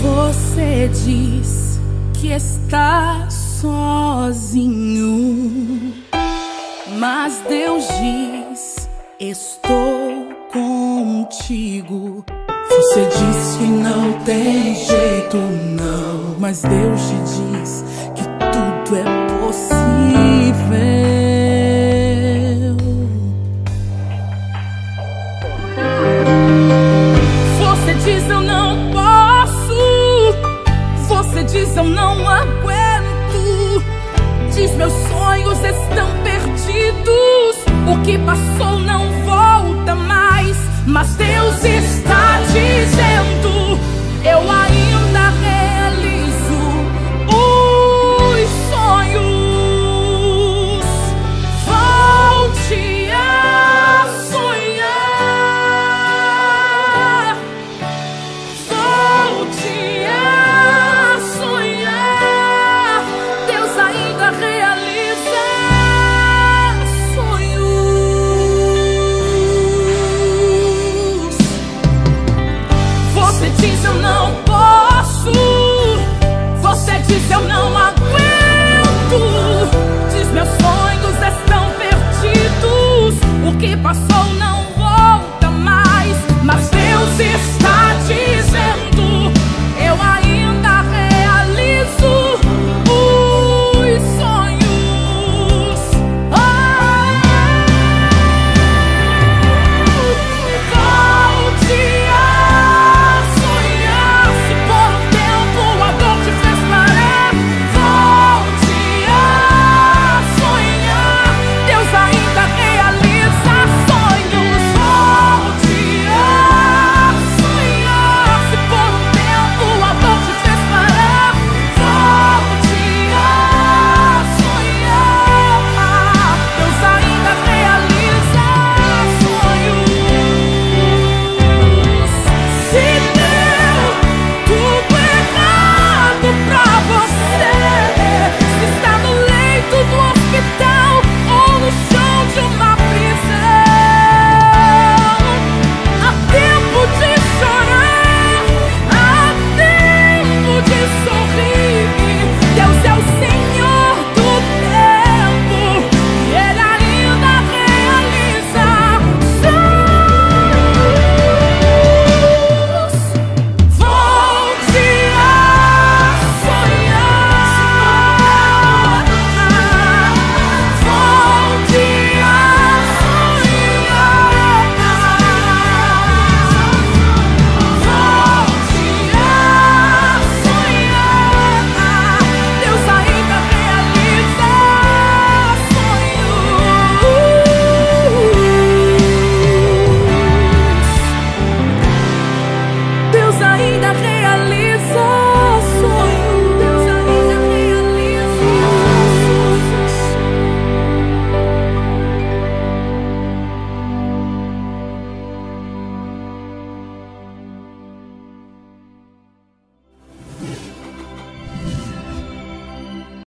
Você diz que está sozinho, mas Deus diz: Estou contigo. Você diz que não tem jeito, não. Mas Deus te diz que tudo é possível. Você diz eu não posso. Você diz eu não aguento. Diz meus sonhos.